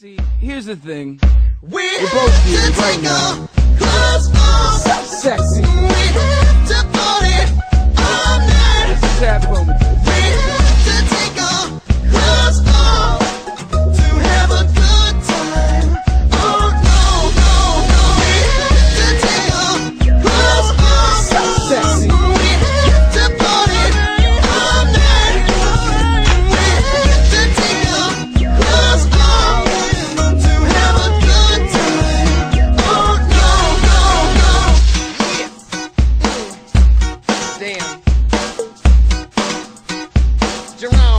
See, here's the thing. We're, We're both here right now. damn. Jerome.